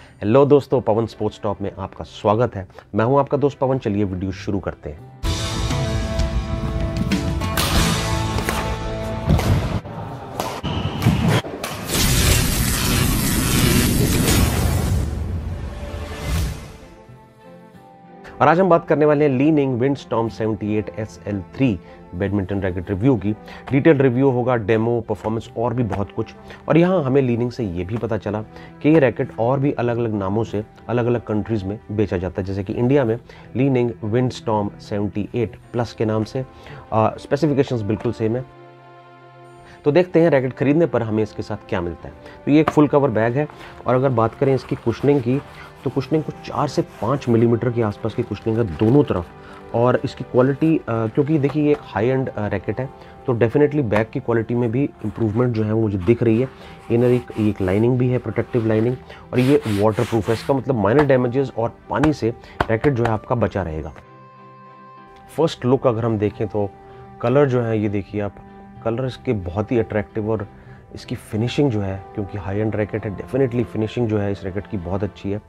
Hello दोस्तों, पवन sports top में आपका स्वागत है। मैं हूँ आपका दोस्त पवन, चलिए वीडियो शुरू करते हैं। और आज हम बात करने वाले हैं Li Ning wind storm 78 SL3 badminton racket review की। डिटेल रिव्यू होगा डेमो परफॉर्मेंस और भी बहुत कुछ। और यहाँ हमें लीनिंग से ये भी पता चला कि ये रैकेट और भी अलग अलग नामों से अलग अलग कंट्रीज़ में बेचा जाता है। जैसे कि इंडिया में लीनिंग विंड स्टॉम 78 प्लस के नाम से स्पेसिफिकेशंस बिल्कुल सेम है। तो देखते हैं रैकेट खरीदने पर हमें इसके साथ क्या मिलता है। तो ये एक फुल कवर बैग है और अगर बात करें इसकी कुशनिंग की तो कुशनिंग कुछ चार से पाँच मिलीमीटर के आसपास की कुशनिंग है दोनों तरफ़। और इसकी क्वालिटी क्योंकि देखिए ये एक हाई एंड रैकेट है तो डेफिनेटली बैग की क्वालिटी में भी इम्प्रूवमेंट जो है वो मुझे दिख रही है। इनर एक एक लाइनिंग भी है प्रोटेक्टिव लाइनिंग और ये वाटर प्रूफ है। इसका मतलब माइनर डैमेजेस और पानी से रैकेट जो है आपका बचा रहेगा। फ़र्स्ट लुक अगर हम देखें तो कलर जो है, ये देखिए आप कलर इसके बहुत ही अट्रैक्टिव और इसकी फिनिशिंग जो है, क्योंकि हाई एंड रैकेट है डेफिनेटली फिनिशिंग जो है इस रैकेट की बहुत अच्छी है।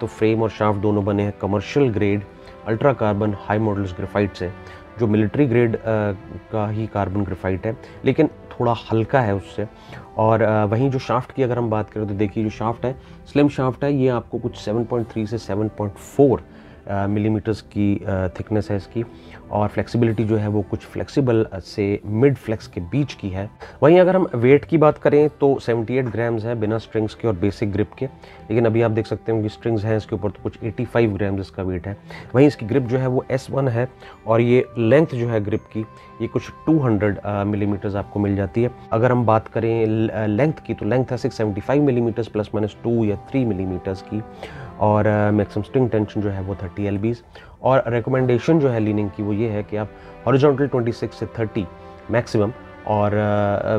तो फ्रेम और शाफ्ट दोनों बने हैं commercial grade ultra carbon high models graphite से, जो मिलिट्री ग्रेड का ही कार्बन ग्रेफाइट है, लेकिन थोड़ा हल्का है उससे। और वहीं जो शाफ्ट की अगर हम बात करें तो देखिए जो शाफ्ट है स्लिम शाफ्ट है, ये आपको कुछ 7.3 से 7.4 मिलीमीटर्स की थिकनेस है इसकी और फ्लेक्सिबिलिटी जो है वो कुछ फ्लेक्सिबल से मिड फ्लेक्स के बीच की है। वहीं अगर हम वेट की बात करें तो 78 ग्राम्स है बिना स्ट्रिंग्स के और बेसिक ग्रिप के। लेकिन अभी आप देख सकते हैं कि स्ट्रिंग्स हैं, इसके ऊपर तो कुछ 85 ग्राम्स इसका वेट है। वहीं इसकी ग्रिप जो है वो S1 है और ये लेंथ जो है ग्रिप की, ये कुछ 200 मिलीमीटर्स आपको मिल जाती है। अगर हम बात करें लेंथ की तो लेंथ है six seventy five millimetres plus minus two या थ्री मिलीमीटर्स की। और मैक्सिमम स्ट्रिंग टेंशन जो है वो 30 एल और रिकमेंडेशन जो है लीनिंग की वो ये है कि आप हॉरिजॉन्टल 26 से 30 मैक्सिमम और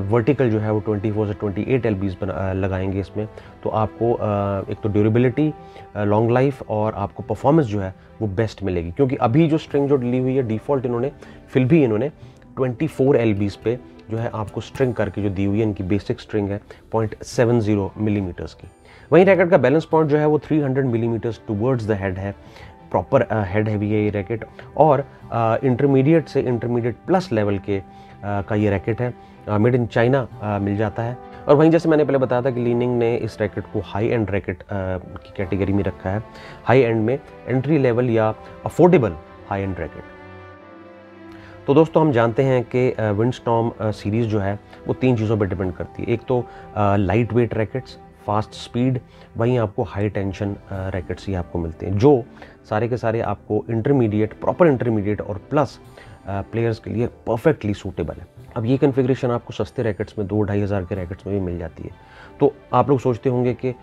वर्टिकल uh, जो है वो 24 से 28 एल बना लगाएँगे इसमें. तो आपको uh, एक तो ड्यूरेबिलिटी लॉन्ग लाइफ और आपको परफॉर्मेंस जो है वो बेस्ट मिलेगी. क्योंकि अभी जो स्ट्रिंग जो डली हुई है डिफ़ॉल्ट इन्होंने फिर भी इन्होंने 24 फोर एल बीज पे जो है आपको स्ट्रिंग करके जो दी हुई है इनकी बेसिक स्ट्रिंग है 0.70 मिलीमीटर्स की. वहीं रैकेट का बैलेंस पॉइंट जो है वो 300 मिलीमीटर्स टूवर्ड्स द हेड है। प्रॉपर हेड हैवी है ये रैकेट। और इंटरमीडिएट uh, से इंटरमीडिएट प्लस लेवल के uh, का ये रैकेट है। मेड इन चाइना मिल जाता है। और वहीं जैसे मैंने पहले बताया था कि लीनिंग ने इस रैकेट को हाई एंड रैकेट की कैटेगरी में रखा है। हाई एंड में एंट्री लेवल या अफोर्डेबल हाई एंड रैकेट। तो दोस्तों हम जानते हैं कि विंडस्टॉम सीरीज़ जो है वो तीन चीज़ों पर डिपेंड करती है। एक तो light weight rackets fast speed, वहीं आपको हाई टेंशन रैकेट्स ही आपको मिलते हैं, जो सारे के सारे आपको इंटरमीडिएट प्रॉपर इंटरमीडिएट और प्लस प्लेयर्स के लिए परफेक्टली सूटेबल है। अब ये कन्फिग्रेशन आपको सस्ते रैकेट्स में, दो ढाई हज़ार के रैकेट्स में भी मिल जाती है। तो आप लोग सोचते होंगे कि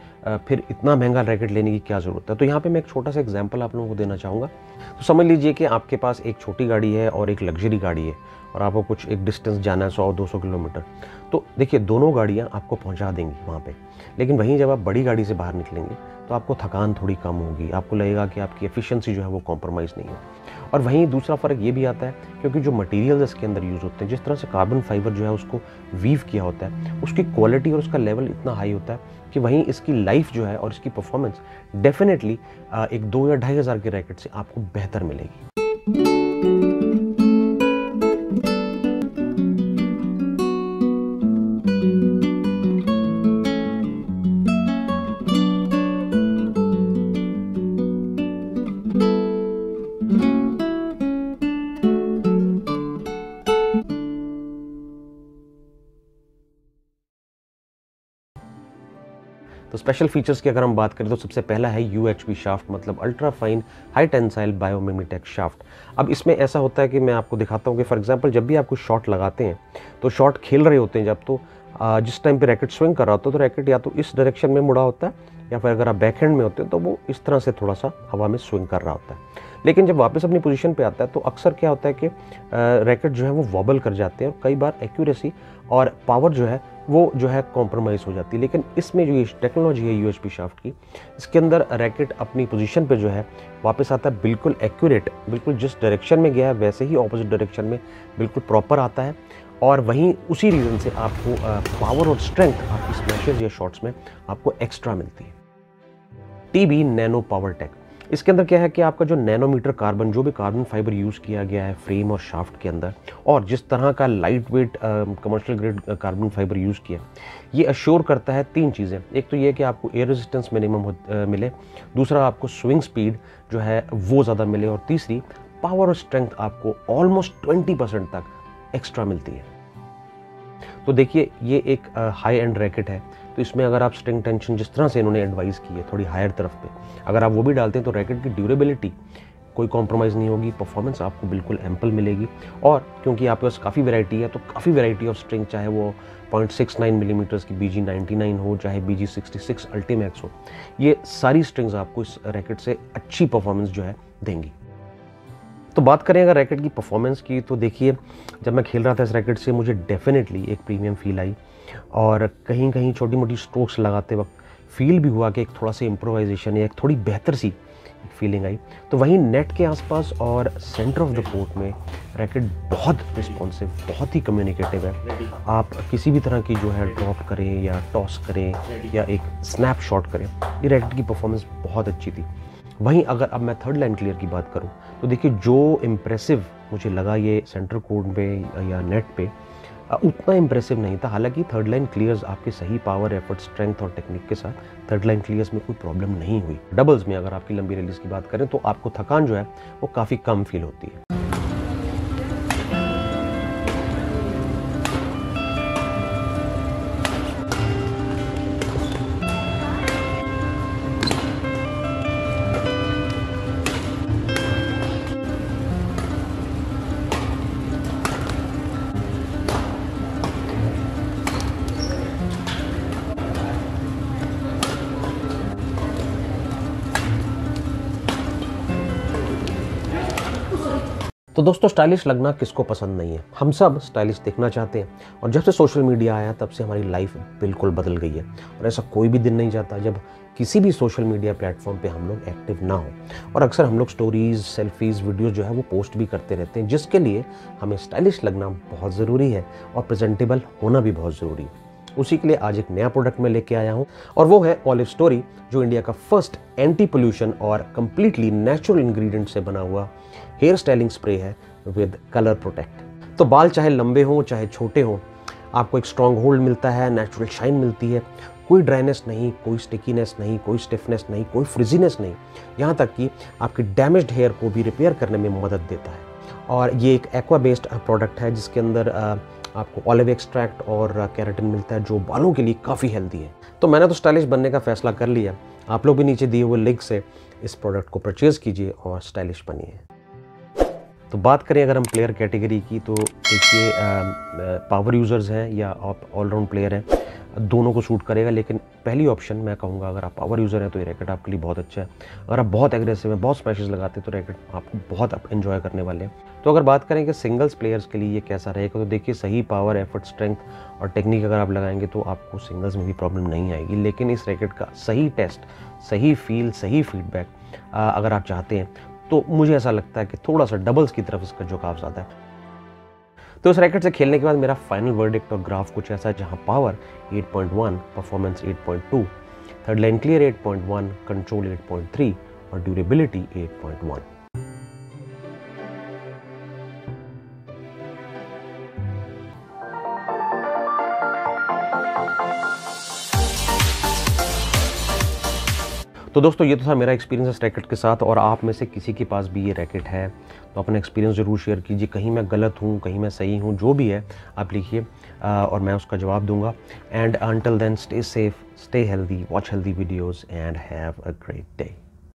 फिर इतना महँगा रैकेट लेने की क्या ज़रूरत है? तो यहाँ पे मैं एक छोटा सा एग्जांपल आप लोगों को देना चाहूँगा। तो समझ लीजिए कि आपके पास एक छोटी गाड़ी है और एक लग्जरी गाड़ी है। और आपको कुछ एक डिस्टेंस जाना है, सौ, दो सौ किलोमीटर। तो देखिए, दोनों गाड़ियाँ आपको पहुँचा देंगी वहाँ पर लेकिन वहीं जब आप बड़ी गाड़ी से बाहर निकलेंगे तो आपको थकान थोड़ी कम होगी। आपको लगेगा कि आपकी एफिशिएंसी जो है वो कॉम्प्रोमाइज़ नहीं है। और वहीं दूसरा फ़र्क ये भी आता है, क्योंकि जो मटेरियल्स इसके अंदर यूज़ होते हैं, जिस तरह से कार्बन फाइबर जो है उसको वीव किया होता है, उसकी क्वालिटी और उसका लेवल इतना हाई होता है कि वहीं इसकी लाइफ जो है और इसकी परफॉर्मेंस डेफिनेटली एक दो या ढाई हज़ार के रैकेट से आपको बेहतर मिलेगी। स्पेशल फीचर्स की अगर हम बात करें तो सबसे पहला है यू एच शाफ्ट मतलब ultra fine high tensile biomimetic shaft अब इसमें ऐसा होता है कि मैं आपको दिखाता हूँ कि फॉर एग्जांपल जब भी आप कुछ शॉट लगाते हैं तो शॉट खेल रहे होते हैं जब तो जिस टाइम पे रैकेट स्विंग कर रहा होता है तो रैकेट या तो इस डायरेक्शन में मुड़ा होता है, या फिर अगर आप बैक हैंड में होते हैं तो वो इस तरह से थोड़ा सा हवा में स्विंग कर रहा होता है। लेकिन जब वापस अपनी पोजीशन पे आता है तो अक्सर क्या होता है कि रैकेट जो है वो वॉबल कर जाते हैं, और कई बार एक्यूरेसी और पावर जो है वो जो है कॉम्प्रोमाइज़ हो जाती है। लेकिन इसमें जो ये टेक्नोलॉजी है यू शाफ्ट की, इसके अंदर रैकेट अपनी पोजीशन पे जो है वापस आता है, बिल्कुल एक्यूरेट बिल्कुल जिस डायरेक्शन में गया है, वैसे ही ऑपोजिट डायरेक्शन में बिल्कुल प्रॉपर आता है। और वहीं उसी रीज़न से आपको पावर और स्ट्रेंथ आपकी स्मैशेज या शॉट्स में आपको एक्स्ट्रा मिलती है। T B nano power tech इसके अंदर क्या है कि आपका जो नैनोमीटर कार्बन, जो भी कार्बन फाइबर यूज़ किया गया है फ्रेम और शाफ्ट के अंदर, और जिस तरह का light weight commercial grade carbon fibre use किया, ये अश्योर करता है तीन चीज़ें। एक तो ये कि आपको एयर रेजिस्टेंस मिनिमम मिले, दूसरा आपको स्विंग स्पीड जो है वो ज़्यादा मिले, और तीसरी पावर और स्ट्रेंथ आपको ऑलमोस्ट ट्वेंटी परसेंट तक एक्स्ट्रा मिलती है। तो देखिए, ये एक हाई एंड रैकेट है। तो इसमें अगर आप स्ट्रिंग टेंशन जिस तरह से इन्होंने एडवाइस की है, थोड़ी हायर तरफ़ पे, अगर आप वो भी डालते हैं तो रैकेट की ड्यूरेबिलिटी कोई कॉम्प्रोमाइज़ नहीं होगी परफॉर्मेंस आपको बिल्कुल एम्पल मिलेगी। और क्योंकि आपके पास काफ़ी वैरायटी है तो काफ़ी वैरायटी ऑफ़ स्ट्रिंग चाहे वो 0.69 मिलीमीटर्स की बी जी हो, चाहे बी जी अल्टीमैक्स हो, ये सारी स्ट्रिंग्स आपको इस रैकेट से अच्छी परफॉर्मेंस जो है देंगी। तो बात करें अगर रैकेट की परफॉर्मेंस की तो देखिए, जब मैं खेल रहा था इस रैकेट से, मुझे डेफिनेटली एक प्रीमियम फील आई। और कहीं कहीं छोटी मोटी स्ट्रोक्स लगाते वक्त फील भी हुआ कि एक थोड़ा सा इम्प्रोवाइजेशन या एक थोड़ी बेहतर सी फीलिंग आई। तो वहीं नेट के आसपास और सेंटर ऑफ़ द कोर्ट में रैकेट बहुत रिस्पॉन्सिव बहुत ही कम्युनिकेटिव है। आप किसी भी तरह की जो है ड्रॉप करें या टॉस करें या एक स्नैप शॉट करें, ये रैकेट की परफॉर्मेंस बहुत अच्छी थी। वहीं अगर अब मैं थर्ड लाइन क्लियर की बात करूँ तो देखिए जो इम्प्रेसिव मुझे लगा ये सेंटर कोड पे या नेट पे उतना इम्प्रेसिव नहीं था। हालाँकि थर्ड लाइन क्लियर्स आपके सही पावर एफर्ट स्ट्रेंथ और टेक्निक के साथ थर्ड लाइन क्लियर्स में कोई प्रॉब्लम नहीं हुई। डबल्स में अगर आपकी लंबी रिलीज़ की बात करें तो आपको थकान जो है, वो काफ़ी कम फील होती है। तो दोस्तों, स्टाइलिश लगना किसको पसंद नहीं है? हम सब स्टाइलिश देखना चाहते हैं। और जब से सोशल मीडिया आया, तब से हमारी लाइफ बिल्कुल बदल गई है। और ऐसा कोई भी दिन नहीं जाता जब किसी भी सोशल मीडिया प्लेटफॉर्म पे हम लोग एक्टिव ना हो। और अक्सर हम लोग स्टोरीज, सेल्फीज़ वीडियोज़ जो है, वो पोस्ट भी करते रहते हैं, जिसके लिए हमें स्टाइलिश लगना बहुत ज़रूरी है और प्रेजेंटेबल होना भी बहुत ज़रूरी है। उसी के लिए आज एक नया प्रोडक्ट मैं लेके आया हूँ, और वो है ऑलिव स्टोरी जो इंडिया का फ़र्स्ट एंटी पोल्यूशन और कंप्लीटली नेचुरल इंग्रेडिएंट से बना हुआ हेयर स्टाइलिंग स्प्रे है विद कलर प्रोटेक्ट। तो बाल चाहे लंबे हों, चाहे छोटे हों, आपको एक स्ट्रॉन्ग होल्ड मिलता है नेचुरल शाइन मिलती है। कोई ड्राइनेस नहीं, कोई स्टिकीनेस नहीं, कोई स्टिफनेस नहीं, कोई फ्रिजीनेस नहीं। यहाँ तक कि आपकी डैमेज्ड हेयर को भी रिपेयर करने में मदद देता है। और ये एक एक्वा बेस्ड प्रोडक्ट है जिसके अंदर आपको ऑलिव एक्सट्रैक्ट और कैरेटिन मिलता है जो बालों के लिए काफ़ी हेल्दी है। तो मैंने तो स्टाइलिश बनने का फैसला कर लिया। आप लोग भी नीचे दिए हुए लिंक से इस प्रोडक्ट को परचेज़ कीजिए और स्टाइलिश बनिए। तो बात करें अगर हम प्लेयर कैटेगरी की तो देखिए पावर यूज़र्स हैं या आप ऑलराउंड प्लेयर हैं, दोनों को सूट करेगा, लेकिन पहली ऑप्शन मैं कहूँगा, अगर आप पावर यूज़र हैं तो ये रैकेट आपके लिए बहुत अच्छा है। अगर आप बहुत एग्रेसिव हैं, बहुत स्मैशेस लगाते हैं तो रैकेट आपको बहुत इन्जॉय करने वाले हैं। तो अगर बात करें कि सिंगल्स प्लेयर्स के लिए ये कैसा रहेगा तो देखिए, सही पावर एफर्ट स्ट्रेंथ और टेक्निक अगर आप लगाएँगे तो आपको सिंगल्स में भी प्रॉब्लम नहीं आएगी। लेकिन इस रैकेट का सही टेस्ट सही फील सही फीडबैक अगर आप चाहते हैं तो मुझे ऐसा लगता है कि थोड़ा सा डबल्स की तरफ़ इसका झुकाव ज़्यादा है। तो इस रैकेट से खेलने के बाद मेरा फाइनल वर्डिक्ट और ग्राफ कुछ ऐसा है जहाँ power 8.1 performance 8.2 third line clear 8.1 control 8.3 और ड्यूरेबिलिटी 8.1 तो दोस्तों, ये तो था मेरा एक्सपीरियंस इस रैकेट के साथ और आप में से किसी के पास भी ये रैकेट है तो अपना एक्सपीरियंस ज़रूर शेयर कीजिए। कहीं मैं गलत हूँ, कहीं मैं सही हूँ, जो भी है, आप लिखिए और मैं उसका जवाब दूँगा। And until then stay safe stay healthy watch healthy videos and have a great day